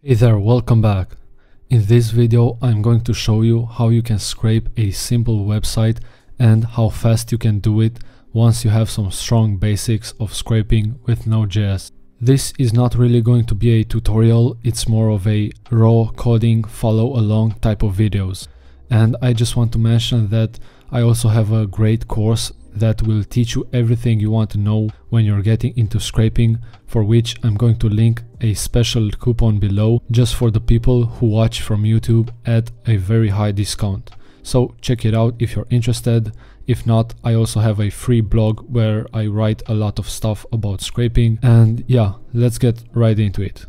Hey there, welcome back. In this video I'm going to show you how you can scrape a simple website and how fast you can do it once you have some strong basics of scraping with Node.js. This is not really going to be a tutorial, it's more of a raw coding follow along type of videos. And I just want to mention that I also have a great course that will teach you everything you want to know when you're getting into scraping for which I'm going to link a special coupon below just for the people who watch from YouTube at a very high discount. So check it out if you're interested. If not, I also have a free blog where I write a lot of stuff about scraping and yeah, let's get right into it.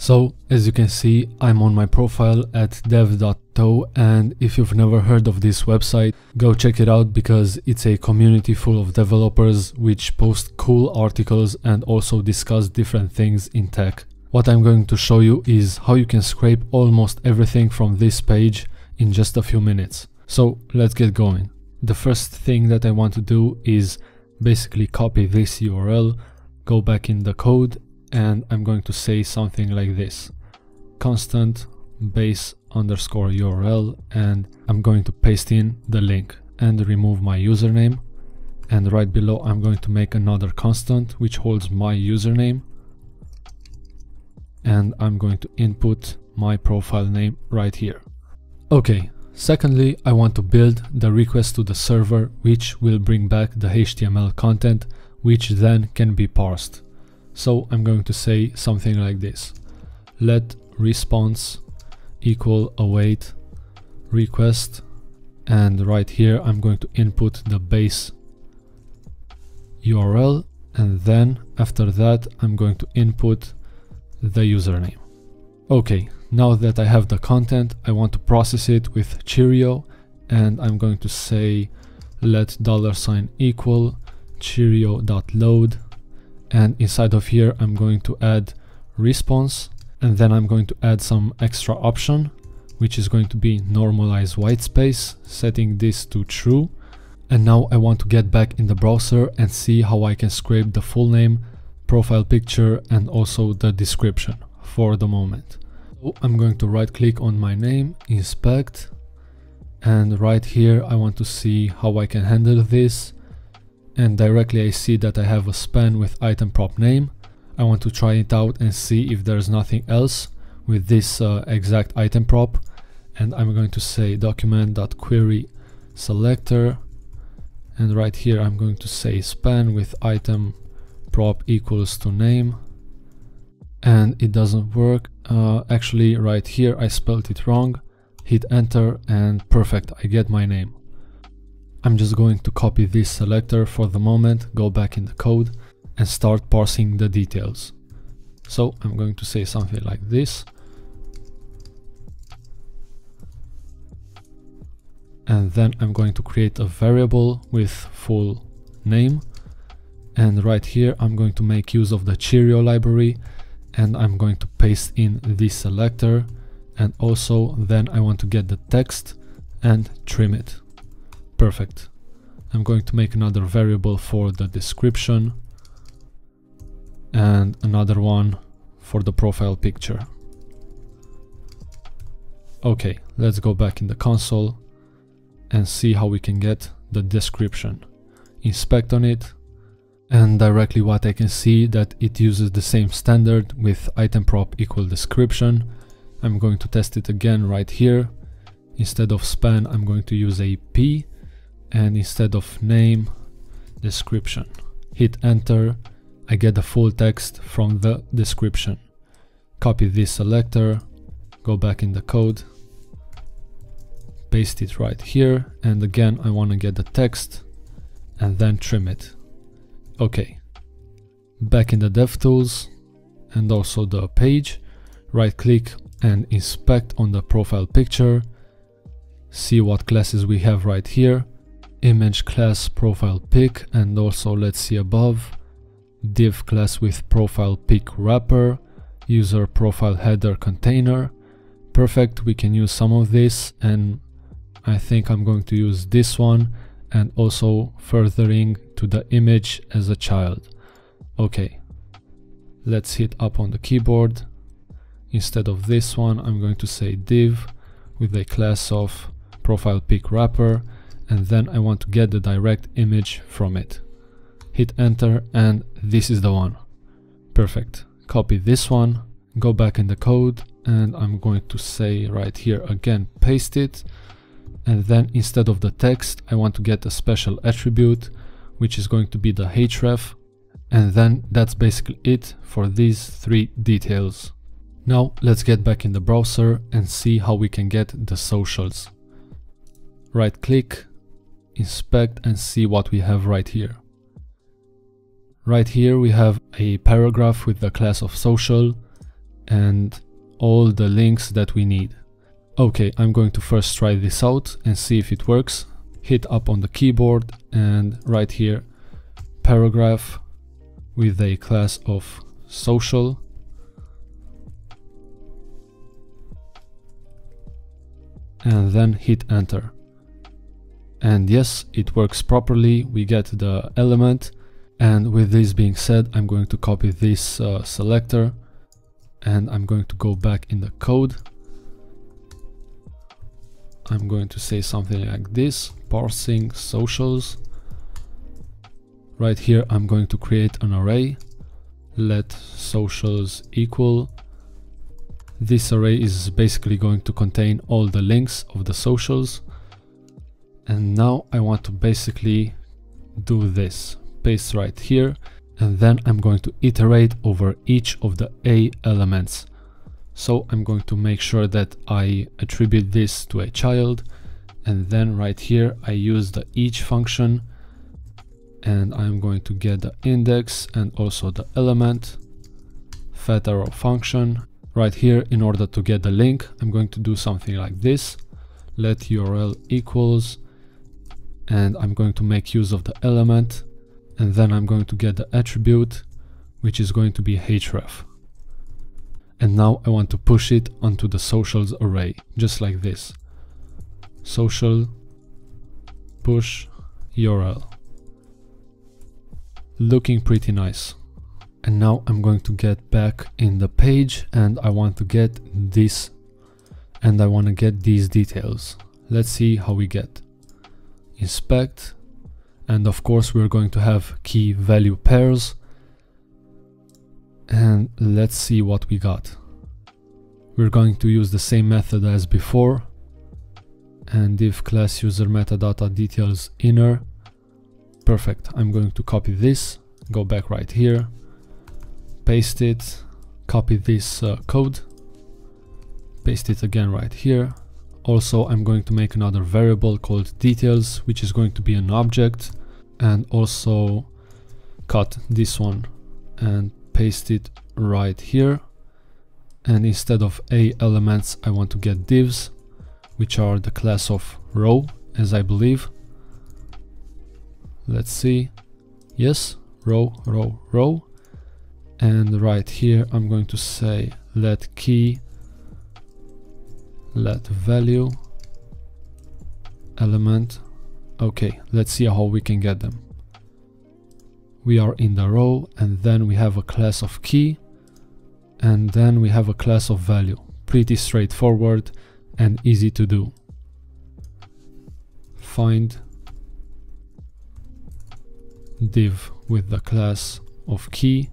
So, as you can see, I'm on my profile at dev.to and if you've never heard of this website, go check it out because it's a community full of developers which post cool articles and also discuss different things in tech. What I'm going to show you is how you can scrape almost everything from this page in just a few minutes. So, let's get going. The first thing that I want to do is basically copy this URL, go back in the code and I'm going to say something like this constant base underscore URL and I'm going to paste in the link and remove my username and right below I'm going to make another constant which holds my username and I'm going to input my profile name right here. Okay, secondly I want to build the request to the server which will bring back the HTML content which then can be parsed. So I'm going to say something like this. Let response equal await request and right here I'm going to input the base URL and then after that I'm going to input the username. Okay, now that I have the content I want to process it with Cheerio and I'm going to say let dollar sign equal cheerio.load and inside of here I'm going to add response and then I'm going to add some extra option which is going to be normalize white space setting this to true. And now I want to get back in the browser and see how I can scrape the full name profile picture and also the description for the moment. I'm going to right click on my name inspect and right here I want to see how I can handle this and directly I see that I have a span with item prop name. I want to try it out and see if there's nothing else with this uh, exact item prop. And I'm going to say document.query selector. And right here I'm going to say span with item prop equals to name. And it doesn't work. Uh, actually right here I spelled it wrong. Hit enter and perfect. I get my name I'm just going to copy this selector for the moment, go back in the code and start parsing the details. So I'm going to say something like this. And then I'm going to create a variable with full name. And right here I'm going to make use of the Cheerio library and I'm going to paste in this selector and also then I want to get the text and trim it. Perfect. I'm going to make another variable for the description and another one for the profile picture. Okay, let's go back in the console and see how we can get the description. Inspect on it and directly what I can see that it uses the same standard with item prop equal description. I'm going to test it again right here. Instead of span I'm going to use a p and instead of name description. Hit enter I get the full text from the description. Copy this selector go back in the code paste it right here and again I want to get the text and then trim it. Okay back in the DevTools and also the page right click and inspect on the profile picture. See what classes we have right here image class profile pic and also let's see above div class with profile pic wrapper user profile header container. Perfect we can use some of this and I think I'm going to use this one and also furthering to the image as a child. Okay let's hit up on the keyboard. Instead of this one I'm going to say div with a class of profile pic wrapper and then I want to get the direct image from it. Hit enter and this is the one. Perfect. Copy this one, go back in the code and I'm going to say right here again paste it and then instead of the text I want to get a special attribute which is going to be the href and then that's basically it for these three details. Now let's get back in the browser and see how we can get the socials. Right click, inspect and see what we have right here. Right here we have a paragraph with the class of social and all the links that we need. Okay, I'm going to first try this out and see if it works. Hit up on the keyboard and right here paragraph with a class of social and then hit enter and yes it works properly. We get the element. And with this being said I'm going to copy this uh, selector. And I'm going to go back in the code. I'm going to say something like this. Parsing socials. Right here I'm going to create an array. Let socials equal. This array is basically going to contain all the links of the socials and now I want to basically do this paste right here and then I'm going to iterate over each of the A elements. So I'm going to make sure that I attribute this to a child and then right here I use the each function and I'm going to get the index and also the element fat arrow function. Right here in order to get the link I'm going to do something like this. Let url equals and I'm going to make use of the element and then I'm going to get the attribute which is going to be href. And now I want to push it onto the socials array just like this. Social push url looking pretty nice. And now I'm going to get back in the page and I want to get this and I want to get these details. Let's see how we get inspect and of course we're going to have key value pairs. And let's see what we got. We're going to use the same method as before. And if class user metadata details inner perfect. I'm going to copy this go back right here paste it copy this uh, code paste it again right here also I'm going to make another variable called details which is going to be an object and also cut this one and paste it right here. And instead of a elements I want to get divs which are the class of row as I believe. Let's see. Yes row row row. And right here I'm going to say let key let value element okay let's see how we can get them. We are in the row and then we have a class of key and then we have a class of value. Pretty straightforward and easy to do. Find div with the class of key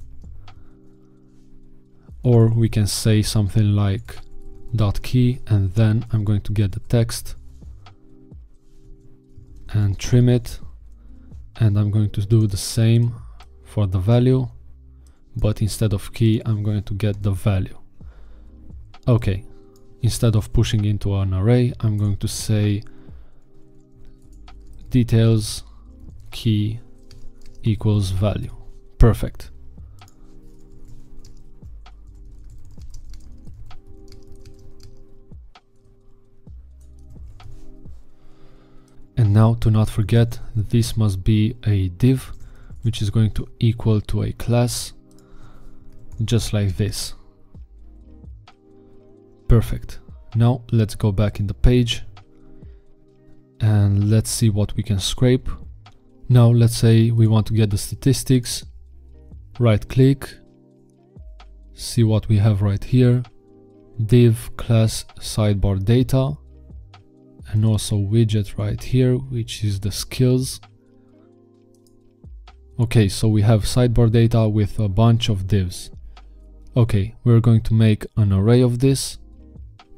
or we can say something like dot key and then I'm going to get the text and trim it. And I'm going to do the same for the value but instead of key I'm going to get the value. Okay instead of pushing into an array I'm going to say details key equals value. Perfect now to not forget, this must be a div, which is going to equal to a class, just like this. Perfect. Now let's go back in the page and let's see what we can scrape. Now let's say we want to get the statistics, right click, see what we have right here, div class sidebar data and also widget right here which is the skills. Okay so we have sidebar data with a bunch of divs. Okay we're going to make an array of this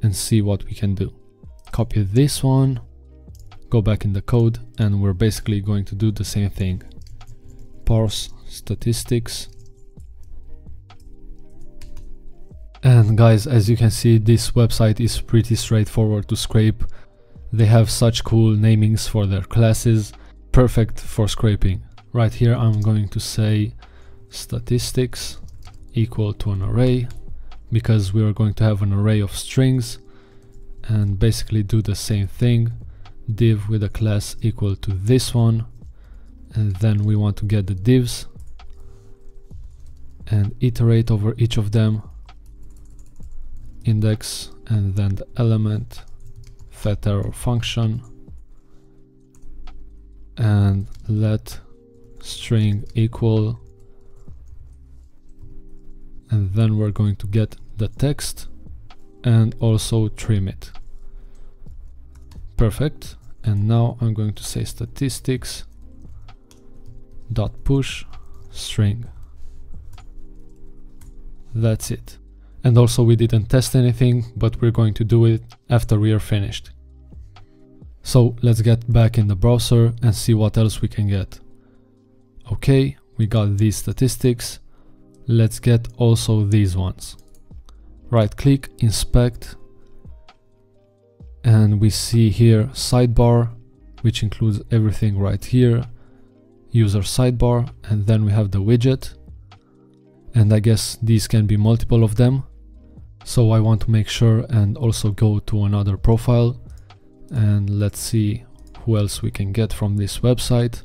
and see what we can do. Copy this one go back in the code and we're basically going to do the same thing. Parse statistics. And guys as you can see this website is pretty straightforward to scrape they have such cool namings for their classes. Perfect for scraping. Right here I'm going to say statistics equal to an array because we are going to have an array of strings and basically do the same thing. Div with a class equal to this one and then we want to get the divs and iterate over each of them. Index and then the element fat arrow function and let string equal and then we're going to get the text and also trim it. Perfect. And now I'm going to say statistics dot push string. That's it and also we didn't test anything, but we're going to do it after we are finished. So let's get back in the browser and see what else we can get. Okay, we got these statistics. Let's get also these ones. Right click, inspect, and we see here sidebar, which includes everything right here, user sidebar, and then we have the widget. And I guess these can be multiple of them. So I want to make sure and also go to another profile and let's see who else we can get from this website.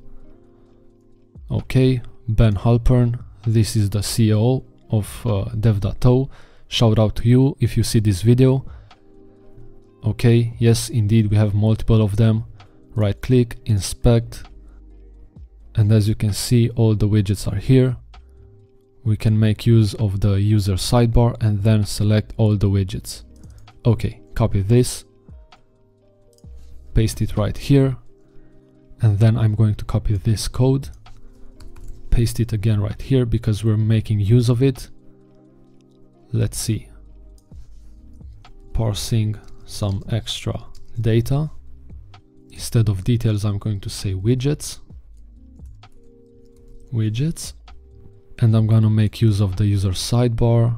Okay, Ben Halpern, this is the CEO of uh, dev.to. Shout out to you if you see this video. Okay, yes, indeed, we have multiple of them. Right click, inspect, and as you can see, all the widgets are here we can make use of the user sidebar and then select all the widgets. Okay, copy this, paste it right here, and then I'm going to copy this code, paste it again right here because we're making use of it. Let's see. Parsing some extra data. Instead of details, I'm going to say widgets. Widgets and I'm gonna make use of the user sidebar,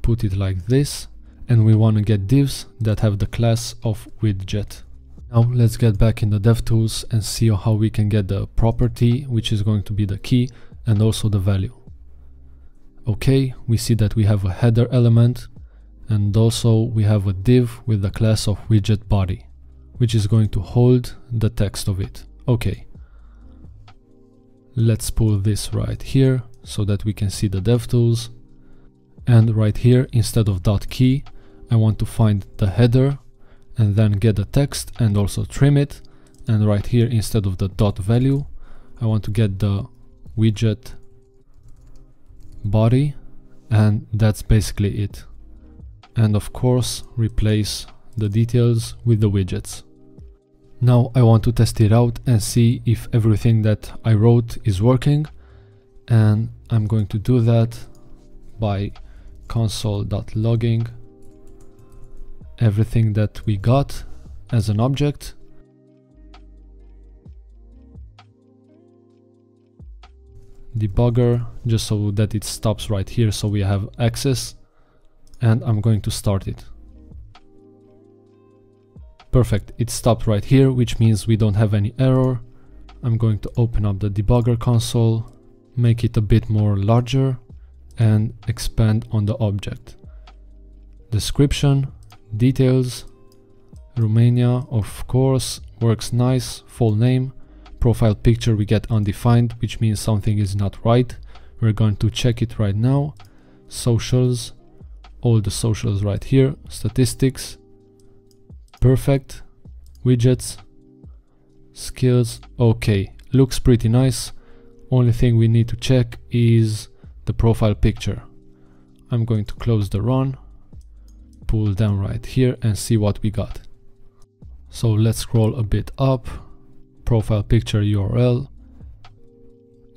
put it like this, and we wanna get divs that have the class of widget. Now let's get back in the DevTools and see how we can get the property, which is going to be the key, and also the value. Okay, we see that we have a header element, and also we have a div with the class of widget body, which is going to hold the text of it. Okay. Let's pull this right here so that we can see the DevTools. And right here, instead of key, I want to find the header and then get the text and also trim it. And right here, instead of the dot value, I want to get the widget body and that's basically it. And of course, replace the details with the widgets. Now I want to test it out and see if everything that I wrote is working and I'm going to do that by console.logging everything that we got as an object. Debugger just so that it stops right here so we have access. And I'm going to start it. Perfect. It stopped right here which means we don't have any error. I'm going to open up the debugger console make it a bit more larger and expand on the object. Description, details, Romania of course works nice, full name, profile picture we get undefined which means something is not right. We're going to check it right now. Socials, all the socials right here, statistics, perfect, widgets, skills, okay, looks pretty nice only thing we need to check is the profile picture. I'm going to close the run, pull down right here and see what we got. So let's scroll a bit up, profile picture URL,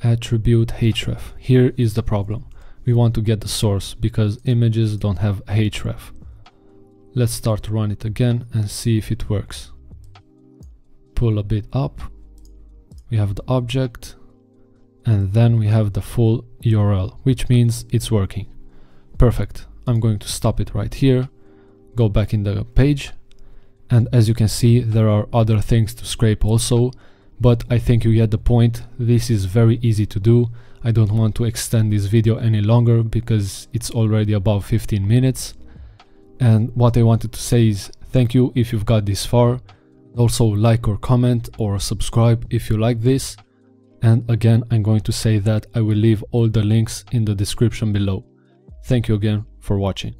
attribute href. Here is the problem. We want to get the source because images don't have href. Let's start to run it again and see if it works. Pull a bit up, we have the object, and then we have the full URL, which means it's working. Perfect. I'm going to stop it right here, go back in the page, and as you can see there are other things to scrape also, but I think you get the point. This is very easy to do. I don't want to extend this video any longer because it's already above 15 minutes. And what I wanted to say is thank you if you've got this far. Also like or comment or subscribe if you like this. And again, I'm going to say that I will leave all the links in the description below. Thank you again for watching.